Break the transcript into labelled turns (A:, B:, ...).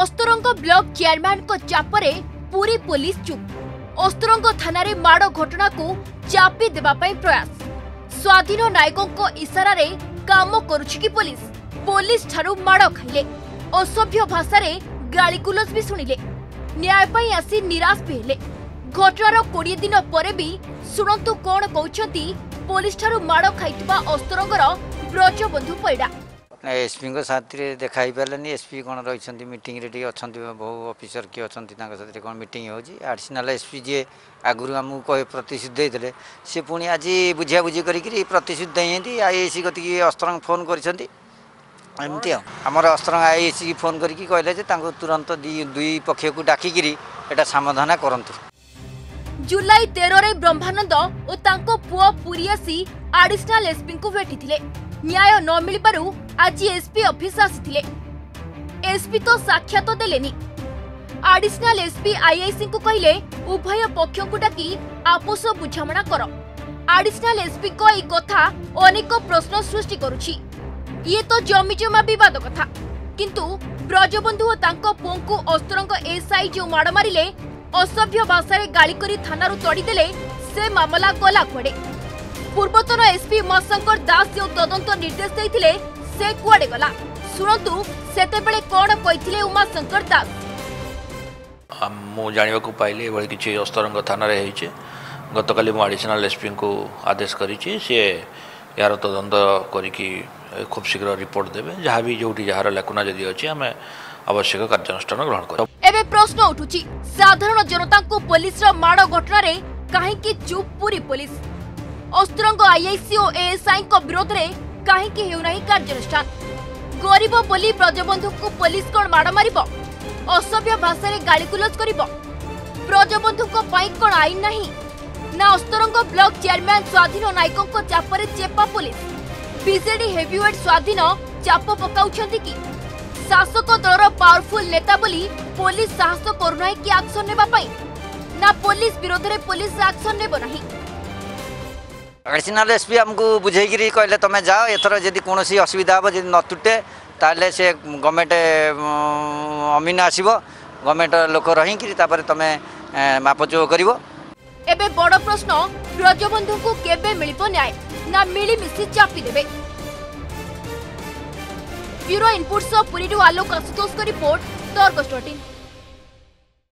A: Astaranga block ଚେୟାରମ୍ୟାନଙ୍କ ଚାପରେ Puri police ଚୁପ୍ ଅସ୍ତରଙ୍ଗ ଥାନାରେ ମାଡ଼ ଘଟଣାକୁ ଚାପି ଦେବା ପାଇଁ ପ୍ରୟାସ ସ୍ୱାଧୀନ ନାୟକଙ୍କ ଇସାରାରେ କାମ କରୁଛି କି ପୋଲିସ ପୋଲିସଠାରୁ ମାଡ଼ ଖାଇଲେ ଅସଭ୍ୟ ଭାଷାରେ ଗାଳିଗୁଲଜ ବି ଶୁଣିଲେ ନ୍ୟାୟ ପାଇଁ ଆସି ନିରାଶ ବି ହେଲେ ଘଟଣାର କୋଡ଼ିଏ ଦିନ ପରେ ବି ଶୁଣନ୍ତୁ କ'ଣ କହୁଛନ୍ତି ପୋଲିସଠାରୁ ମାଡ଼ ଖାଇଥିବା ଅସ୍ତରଙ୍ଗର ବ୍ରଜବନ୍ଧୁ ପୈଡ଼ା
B: ଏସ୍ପିଙ୍କ ସାଥିରେ ଦେଖା ହେଇପାରିଲାନି ଏସ୍ପି କ'ଣ ରହିଛନ୍ତି ମିଟିଂରେ ଟିକେ ଅଛନ୍ତି ବହୁ ଅଫିସର କିଏ ଅଛନ୍ତି ତାଙ୍କ ସାଥିରେ କ'ଣ ମିଟିଂ ହେଉଛି ଆଡ଼ିସନାଲ୍ ଏସ୍ପି ଯିଏ ଆଗରୁ ଆମକୁ କହେ ପ୍ରତିଶ୍ରୁତି ଦେଇଥିଲେ ସେ ପୁଣି ଆଜି ବୁଝାବୁଝି କରିକିରି ପ୍ରତିଶ୍ରୁତି ଦେଇଛନ୍ତି ଆଇଏସି କତିକି ଅସ୍ତ୍ରଙ୍ଗ ଫୋନ୍ କରିଛନ୍ତି ଏମିତି ଆଉ ଆମର ଅସ୍ତ୍ରଙ୍ଗ ଆଇଏସିକି ଫୋନ୍ କରିକି କହିଲେ ଯେ ତାଙ୍କୁ ତୁରନ୍ତ ଦୁଇ ପକ୍ଷକୁ ଡାକିକିରି ଏଇଟା ସମାଧାନ କରନ୍ତୁ
A: ଜୁଲାଇ ତେରରେ ବ୍ରହ୍ମାନନ୍ଦ ଓ ତାଙ୍କ ପୁଅ ପୁରୀ ଆସି ଆଡ଼ିସନାଲ୍ ଏସ୍ପିଙ୍କୁ ଭେଟିଥିଲେ ନ୍ୟାୟ ନ ମିଳିବାରୁ ଆଜି ଏସ୍ପି ଅଫିସ୍ ଆସିଥିଲେ ଏସ୍ପି ତ ସାକ୍ଷାତ ଦେଲେନି ଆଡିସନାଲ ଏସ୍ପି ଆଇଆଇସିଙ୍କୁ କହିଲେ ଉଭୟ ପକ୍ଷଙ୍କୁ ଡାକି আপোଷ ବୁଝାମଣା କର ଆଡିସନାଲ ଏସ୍ପିଙ୍କ ଏହି କଥା ଅନେକ ପ୍ରଶ୍ନ ସୃଷ୍ଟି କରୁଛି ଇଏ ତ ଜମିଜମା ବିବାଦ କଥା କିନ୍ତୁ ବ୍ରଜବନ୍ଧୁ ଓ ତାଙ୍କ ପୁଅଙ୍କୁ ଅସ୍ତ୍ରଙ୍କ ଏସ୍ଆଇ ଯେଉଁ ମାଡ଼ ମାରିଲେ ଅସଭ୍ୟ ଭାଷାରେ ଗାଳି କରି ଥାନାରୁ ତଡ଼ିଦେଲେ ସେ ମାମଲା ଗଲା କୁଆଡ଼େ পূর্বতন এসপি উমাশঙ্কর দাস যে তদন্ত নির্দেশ দিয়ে সে কুয়াড়ে গলা শুণতু সেতবে কণ কে উমাশঙ্কর দাস
C: ମୁଁ ଜାଣିବାକୁ ପାଇଲି ଏଭଳି କିଛି ଅସ୍ତରଙ୍ଗ ଥାନାରେ ହେଇଛି ଗତକାଲି ମୁଁ ଆଡ଼ିସନାଲ୍ ଏସ୍ପିଙ୍କୁ ଆଦେଶ କରିଛି ସିଏ ଏହାର ତଦନ୍ତ କରିକି ଖୁବ୍ ଶୀଘ୍ର ରିପୋର୍ଟ ଦେବେ ଯାହା ବି ଯେଉଁଠି ଯାହାର ଲେଖନା ଯଦି ଅଛି ଆମେ ଆବଶ୍ୟକ କାର୍ଯ୍ୟାନୁଷ୍ଠାନ ଗ୍ରହଣ କରିବା
A: ଏବେ ପ୍ରଶ୍ନ ଉଠୁଛି ସାଧାରଣ ଜନତାଙ୍କୁ ପୋଲିସର ମାଡ଼ ଘଟଣାରେ କାହିଁକି ଚୁପ୍ ପୁରୀ ପୋଲିସ अस्त्र आईआईसी और एएसआई विरोध में कहीं कार्यानुषान गरीब बोली ब्रजबंधु को पुलिस कौन माड़ मार असभ्य भाषा गाड़गुलज कर ब्रजबंधु कौन आईन ना ना अस्तरंग ब्लक चेयरमैन स्वाधीन नायकों चापर चेपा पुलिस विजेडी हेवीवेट स्वाधीन चाप पका कि शासक दल पावरफुल नेता बोली पुलिस साहस करूना कि आक्शन ना
B: पुलिस विरोध में पुलिस आक्शन नेबना एडिशनाल एसपी आमको बुझे कहले तुम जाओ एथर जी कौन असुविधा हम जी नतुटे ताले से गवर्नमेंट अमीन आसब गवर्नमेंट लोक
A: रही तुम मापचो कर ब्रजबंधु को केबे न्याय ना मिलीमिशी चापी देवे bureau inputs Puri Alok Ashutosh report तर्क स्टोटी